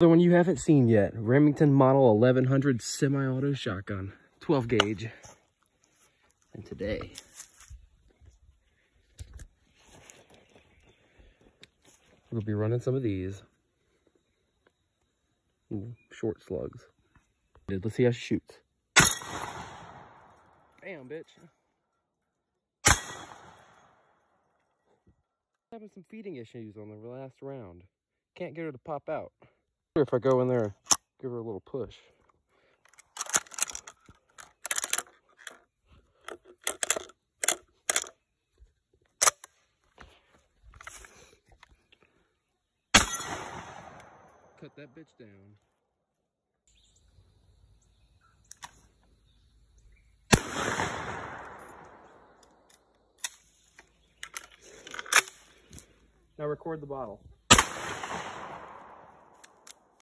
The one you haven't seen yet, Remington Model 1100 semi-auto shotgun, 12 gauge. And today, we'll be running some of these. Ooh, short slugs. Let's see how she shoots. Bam, bitch. Having some feeding issues on the last round. Can't get her to pop out. If I go in there, give her a little push. Cut that bitch down. Now record the bottle.